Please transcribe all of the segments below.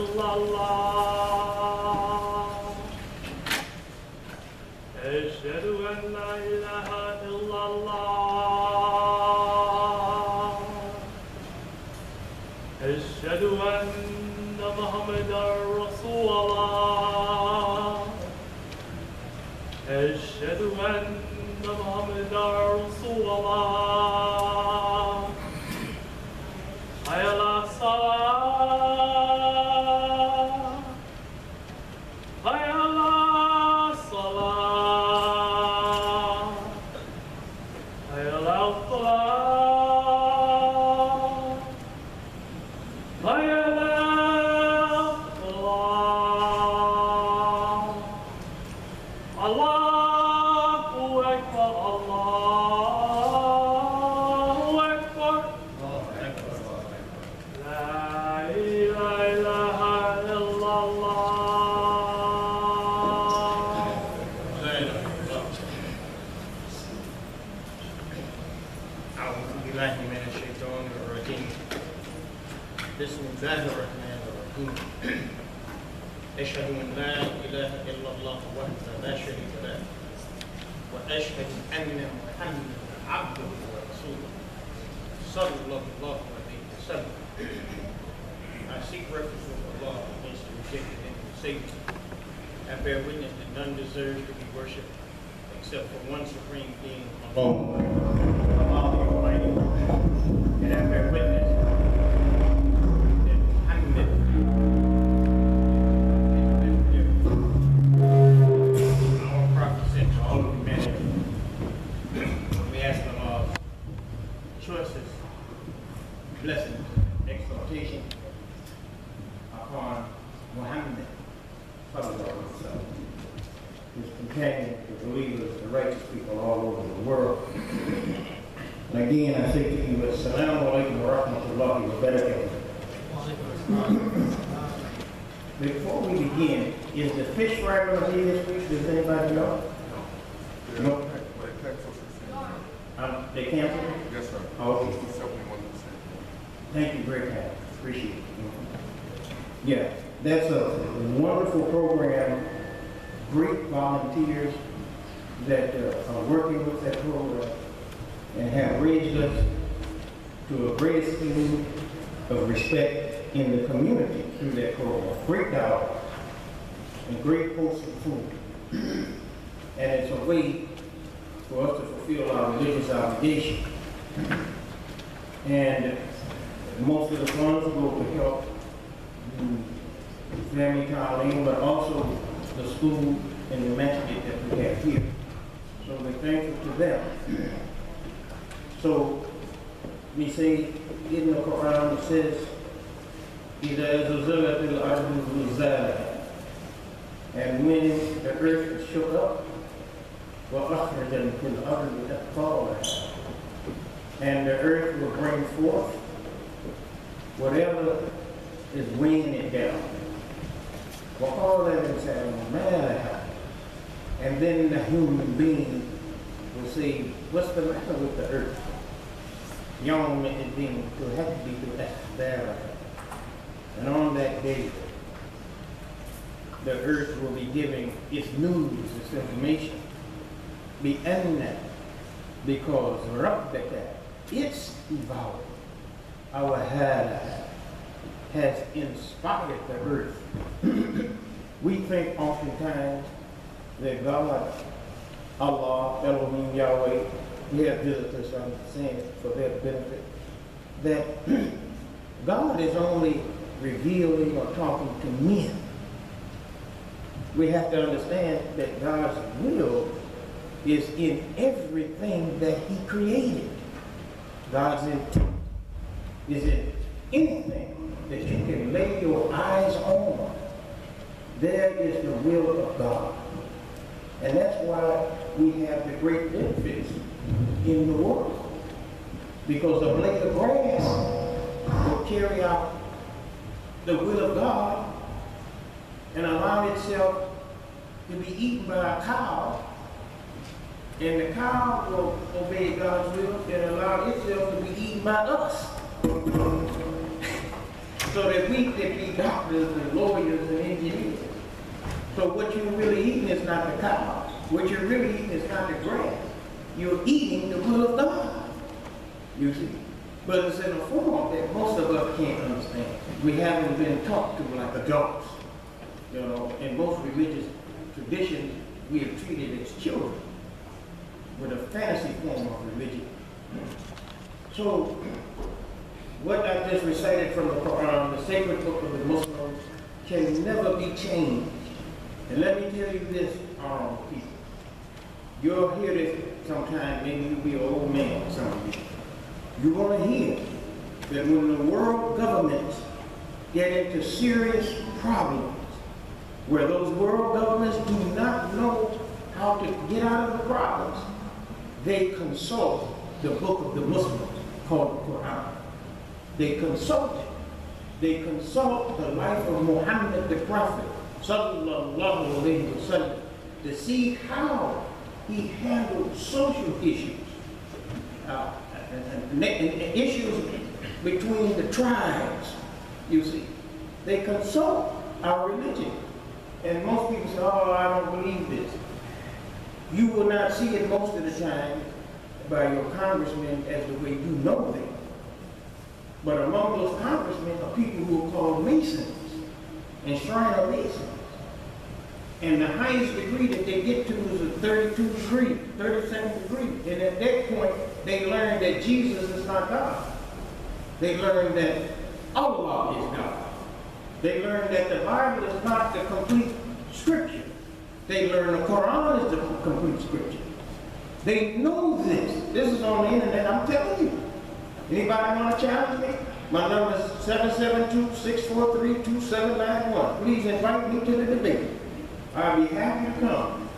La la. أشهد أن لا إله إلا الله وحده لا شريك له وأشهد أن محمدا عبده ورسوله صلى الله عليه وسلم I seek refuge from Allah against the rejected and the Satan. I bear witness that none deserves to be worshipped except for one supreme being alone. Allah Almighty, and I bear witness Yeah, that's a wonderful program. Great volunteers that uh, are working with that program and have raised us to a great esteem of respect in the community through that program. Great dollars and great wholesome food. And it's a way for us to fulfill our religious obligation. And most of the funds go to help the family Colleen, but also the school and the masjid that we have here. So we're thankful to them. So we say in the Quran it says, إِذَا زُلْزِلَتِ الْأَرْضُ زِلْزَالَهَا And when the earth is shook up, وَأَخْرَجَتِ الْأَرْضُ أَثْقَالَهَا And the earth will bring forth whatever is weighing it down. Well, all that is saying, oh, man, and then the human being will say, what's the matter with the earth? Young is being to have to be to that And on that day, the earth will be giving its news, its information. Be that because Rabbaka, its evolved, our head has inspired the earth. we think oftentimes that God, Allah, Elohim, Yahweh, He has visited us, I'm saying for their benefit, that God is only revealing or talking to men. We have to understand that God's will is in everything that He created. God's intent is in anything that you can lay your eyes on. There is the will of God. And that's why we have the great benefits in the world. Because a blade of grass will carry out the will of God and allow itself to be eaten by a cow. And the cow will obey God's will and allow itself to be eaten by us. So that we can be doctors and lawyers and engineers. So what you're really eating is not the cow. What you're really eating is not the grass. You're eating the will of God. You see? But it's in a form that most of us can't understand. We haven't been taught to like adults. You know, in most religious traditions, we are treated as children with a fantasy form of religion. So, what I just recited from the Quran, the sacred book of the Muslims, can never be changed. And let me tell you this, um, people. You'll hear this sometime, maybe you'll be an old man, some of you. You're going to hear that when the world governments get into serious problems, where those world governments do not know how to get out of the problems, they consult the book of the Muslims called the Quran. They consult. They consult the life of Muhammad the Prophet, sallallahu alayhi wa sallam, to see how he handled social issues, uh, and, and, and issues between the tribes, you see. They consult our religion. And most people say, oh, I don't believe this. You will not see it most of the time by your congressmen as the way you know them. But among those congressmen are people who are called Masons and Shriner Masons. And the highest degree that they get to is a 32 degree, 37 degree. And at that point, they learn that Jesus is not God. They learn that Allah is God. They learn that the Bible is not the complete scripture. They learn the Quran is the complete scripture. They know this. This is on the internet, I'm telling you. Anybody want to challenge me? My number is 772-643-2791. Please invite me to the debate. I'll be happy to come.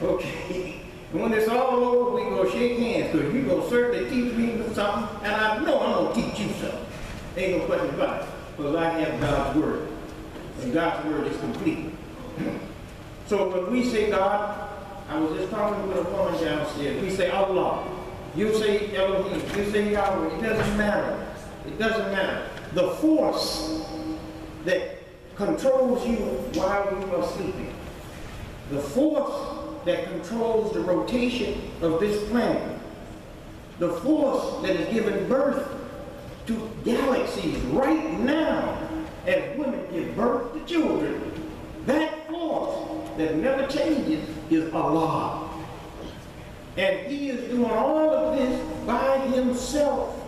Okay. And when it's all over, we go shake hands, because you're going to certainly teach me something, and I know I'm going to teach you something. Ain't no question about it, because I have God's word. And God's word is complete. so when we say God, I was just talking with a woman downstairs, we say Allah. You say Elohim, you say Yahweh, it doesn't matter. It doesn't matter. The force that controls you while you are sleeping, the force that controls the rotation of this planet, the force that has given birth to galaxies right now as women give birth to children, that force that never changes is Allah. And he is doing all of this by himself.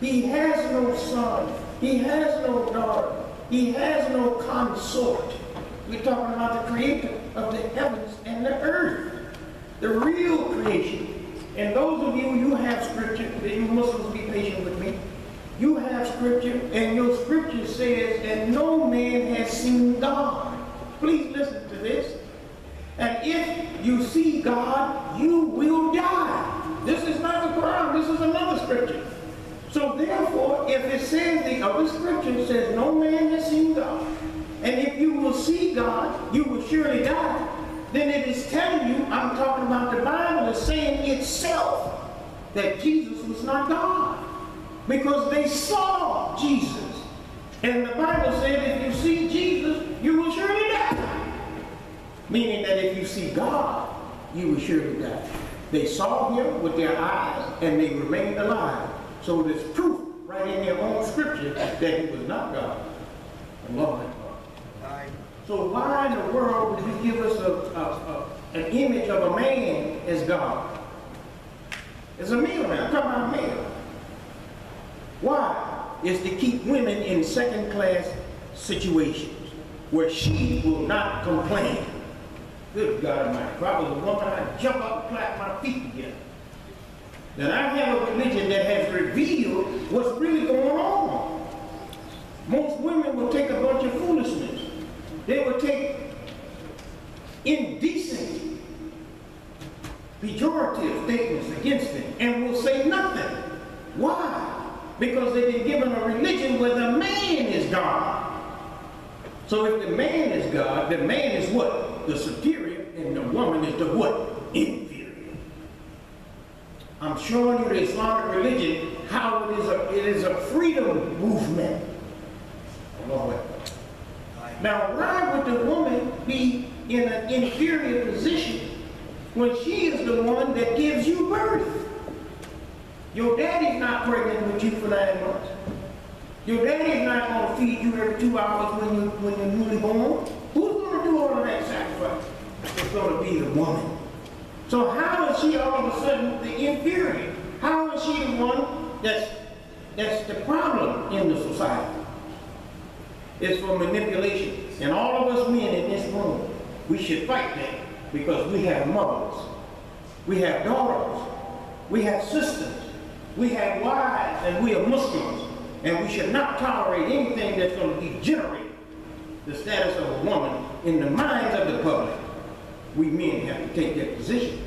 He has no son. He has no daughter. He has no consort. We're talking about the creator of the heavens and the earth. The real creation. And those of you, you have scripture, you Muslims be patient with me. You have scripture, and your scripture says that no man has seen God. Please listen to this. And if you see God, you will die. This is not the Quran, this is another scripture. So therefore, if it says the other scripture says no man has seen God, and if you will see God, you will surely die, then it is telling you, I'm talking about the Bible, is saying itself that Jesus was not God. Because they saw Jesus. And the Bible said if you see Jesus, see God, you will surely die. They saw him with their eyes and they remained alive. So there's proof right in their own scripture that he was not God. Allah So why in the world would he give us a, a, a, an image of a man as God? It's a male talking about a male. Why? Is to keep women in second class situations where she will not complain. Good God Almighty. If I was a woman, I'd jump up and clap my feet together. That I have a religion that has revealed what's really going on. Most women will take a bunch of foolishness. They will take indecent, pejorative statements against them and will say nothing. Why? Because they've been given a religion where the man is God. So if the man is God, the man is what? The superior, woman is the what? Inferior. I'm showing you the Islamic religion, how it is a, it is a freedom movement. Now, why would the woman be in an inferior position when she is the one that gives you birth? Your daddy's not pregnant with you for nine months. Your daddy's not going to feed you every two hours when, you, when you're newly born. Who's going to do all of that It's going to be the woman. So how is she all of a sudden the inferior? How is she the one that's, that's the problem in the society? It's for manipulation. And all of us men in this room, we should fight that because we have mothers, we have daughters, we have sisters, we have wives, and we are Muslims. And we should not tolerate anything that's going to degenerate the status of a woman in the minds of the public. We men have to take that position.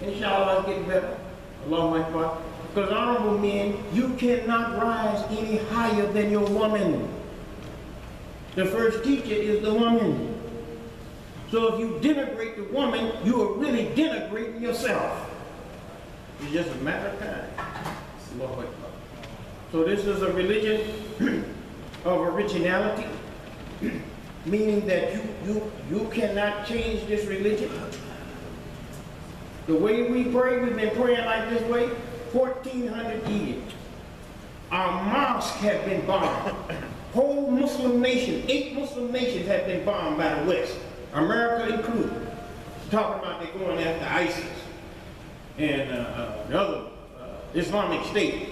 Inshallah, it's getting better. Allah Father. Because honorable men, you cannot rise any higher than your woman. The first teacher is the woman. So if you denigrate the woman, you are really denigrating yourself. It's just a matter of time. Akbar. So this is a religion of originality, meaning that you, you, you cannot change this religion. The way we pray, we've been praying like this way 1,400 years. Our mosques have been bombed. Whole Muslim nation, eight Muslim nations have been bombed by the West, America included. Talking about they're going after ISIS and uh, uh, the other uh, Islamic State.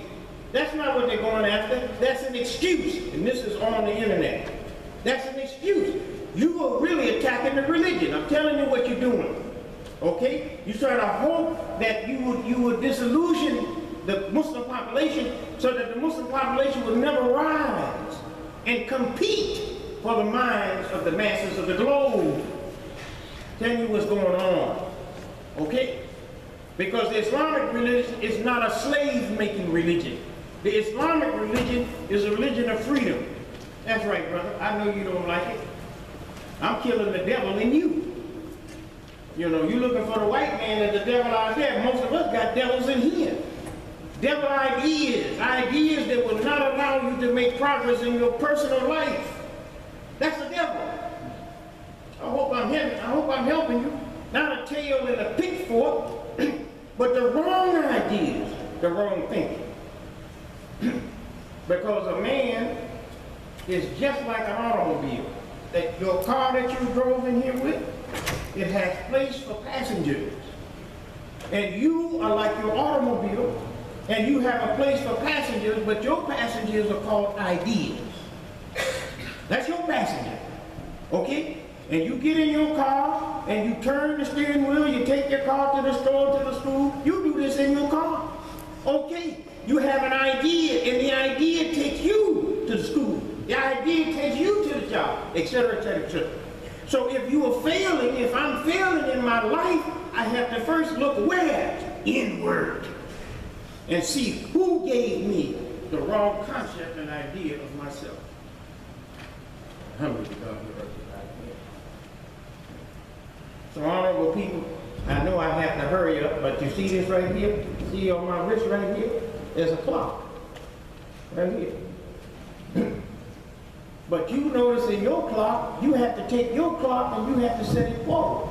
That's not what they're going after. That's an excuse. And this is on the internet. That's an excuse. You are really attacking the religion. I'm telling you what you're doing. Okay? You try to hope that you would you would disillusion the Muslim population so that the Muslim population would never rise and compete for the minds of the masses of the globe. Tell you what's going on. Okay? Because the Islamic religion is not a slave-making religion. The Islamic religion is a religion of freedom. That's right, brother. I know you don't like it. I'm killing the devil in you. You know, you're looking for the white man and the devil out there. Most of us got devils in here. Devil ideas, ideas that will not allow you to make progress in your personal life. That's the devil. I hope I'm helping, I hope I'm helping you. Not a tail and a pitchfork, but the wrong ideas, the wrong thinking. because a man is just like an automobile. That your car that you drove in here with, it has place for passengers. And you are like your automobile, and you have a place for passengers, but your passengers are called ideas. That's your passenger. Okay? And you get in your car, and you turn the steering wheel, you take your car to the store, to the school, you do this in your car. Okay, you have an idea, and the idea takes you to the school. The idea takes you to the job, etc., etc., etc. So if you are failing, if I'm failing in my life, I have to first look where? Inward. And see who gave me the wrong concept and idea of myself. So honorable people, I know I have to hurry up, but you see this right here? See on my wrist right here? There's a clock. Right here. But you notice in your clock, you have to take your clock and you have to set it forward.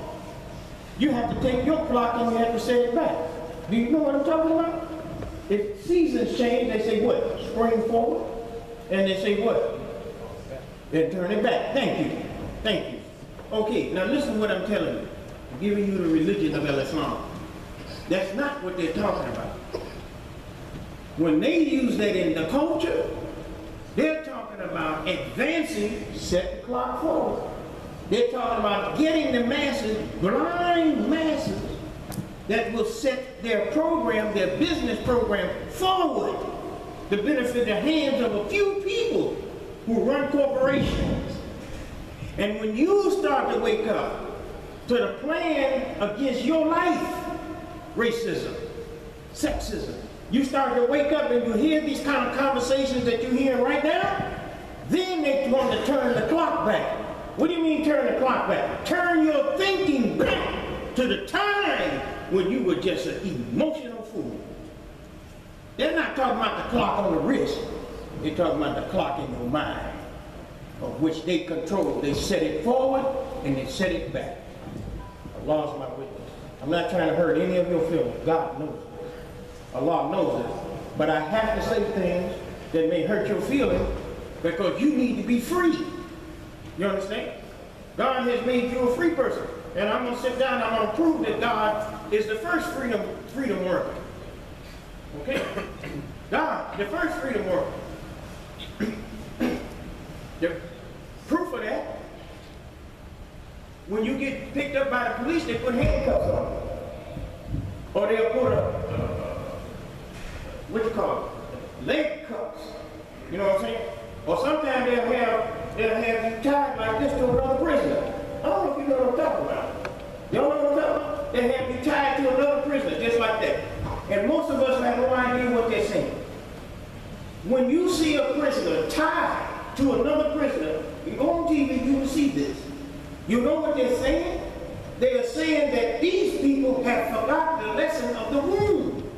You have to take your clock and you have to set it back. Do you know what I'm talking about? If seasons change, they say what? Spring forward. And they say what? Then turn it back. Thank you. Thank you. Okay, now listen what I'm telling you. I'm giving you the religion of Islam. That's not what they're talking about. When they use that in the culture, talking about advancing, set the clock forward. They're talking about getting the masses, blind masses, that will set their program, their business program forward to benefit the hands of a few people who run corporations. And when you start to wake up to the plan against your life, racism, sexism, you start to wake up and you hear these kind of conversations that you're hearing right now, then they want to turn the clock back. What do you mean turn the clock back? Turn your thinking back to the time when you were just an emotional fool. They're not talking about the clock on the wrist. They're talking about the clock in your mind. of which they control. They set it forward and they set it back. Allah lost my witness. I'm not trying to hurt any of your feelings. God knows this. Allah knows this. But I have to say things that may hurt your feelings because you need to be free. You understand? God has made you a free person. And I'm going to sit down and I'm going to prove that God is the first freedom, freedom worker. Okay? God, the first freedom worker. the proof of that, when you get picked up by the police, they put handcuffs on you. Or they'll put a, what you call it, leg cuffs. You know what I'm saying? Or sometimes they'll have, they'll have you tied like this to another prisoner. I don't know if you know what I'm talking about. Y'all know what I'm talking about? They have you tied to another prisoner, just like that. And most of us have no idea what they're saying. When you see a prisoner tied to another prisoner, you go on TV, you will see this. You know what they're saying? They are saying that these people have forgotten the lesson of the womb.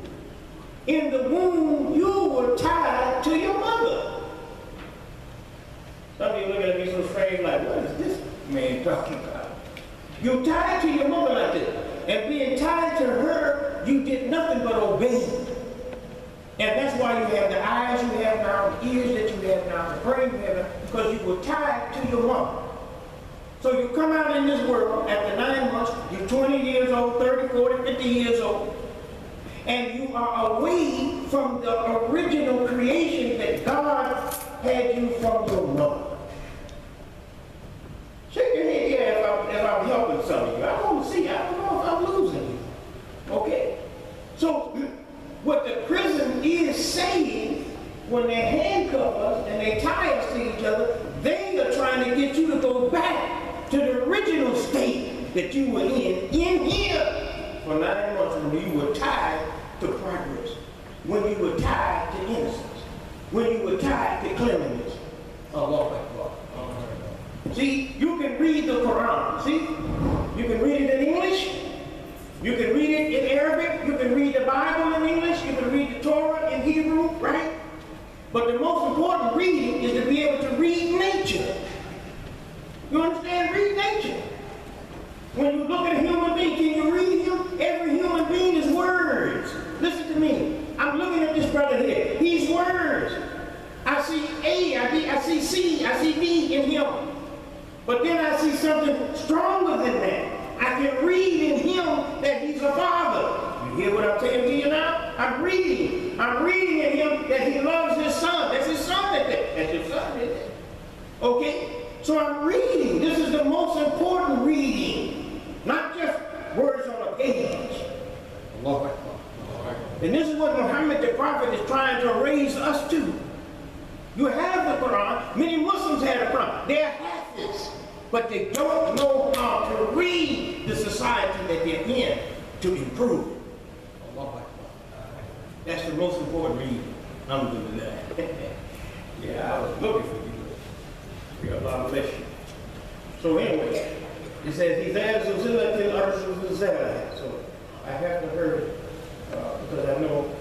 In the womb, you were tied to your mother. Some people look at me so strange, like, what is this man talking about? You're tied to your mother like this. And being tied to her, you did nothing but obey. And that's why you have the eyes you have now, the ears that you have now, the brain you have now, because you were tied to your mother. So you come out in this world after nine months, you're 20 years old, 30, 40, 50 years old, and you are away from the original creation that God had you from your mother. Shake your head, yeah, if I'm, if I'm helping some of you. I want to see, I don't know if I'm losing you. Okay? So, what the is saying, when they handcuff us and they tie us to each other, they are trying to get you to go back to the original state that you were in, in here, for nine months when you were tied to progress, when you were tied to innocence, when you were tied to cleanliness. Allah Akbar. See, you can read the Quran. See, you can read it in English. You can read it in Arabic. You can read the Bible in English. You can read the Torah in Hebrew, right? But the most important reading is to be able to read nature. You understand? Read nature. When you look at a human being, can you read him? Every human being is words. Listen to me. I'm looking at this brother here. He's words. I see A, I see, I see C, I see B in him. But then I see something stronger than that. I can read in him that he's a father. You hear what I'm saying to you now? I'm reading. I'm reading in him that he loves his son. That's his son that That's your son, isn't it? Okay? So I'm reading. This is the most important reading. Not just words on a page. Allah Akbar. And this is what Muhammad the Prophet is trying to raise us to. You have the Quran. Many Muslims have the Quran. They're Hafiz. But they don't know how to read society that they're in to improve it. That's the most important reading. Alhamdulillah. yeah, I was looking for you. May Allah bless you. So anyway, it says, He's as Zuzilla till Arshuzuzella. So I have to hurry uh, because I know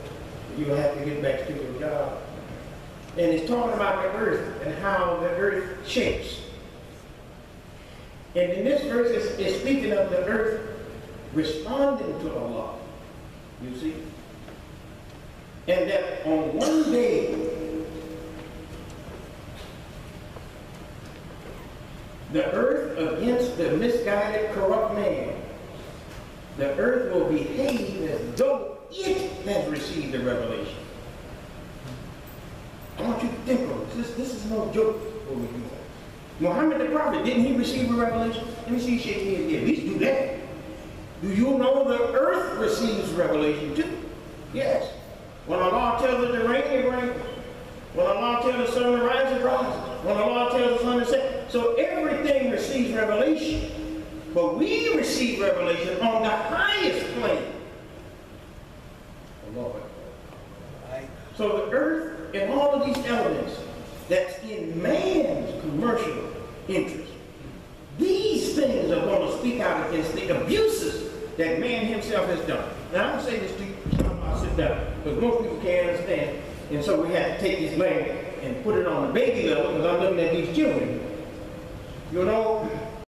you have to get back to your job. And it's talking about the earth and how the earth shakes. And in this verse, it's, it's speaking of the earth responding to Allah. You see? And that on one day, the earth against the misguided, corrupt man, the earth will behave as though it has received the revelation. I want you to think on this. This, this is no joke. Muhammad the Prophet, didn't he receive a revelation? Let me see you shake your head. At least do that. Do you know the earth receives revelation too? Yes. When Allah tells it to rain, it rains. When Allah tells the sun to rise, it rises. When Allah tells the sun to set. So everything receives revelation. But we receive revelation on the highest plane. Allah. So the earth and all of these elements that's in man's commercial interest, these things are going to speak out against the abuses that man himself has done. Now, I don't say this to you. I'll sit down. Because most people can't understand. And so we have to take this land and put it on the baby level because I'm looking at these children. You know,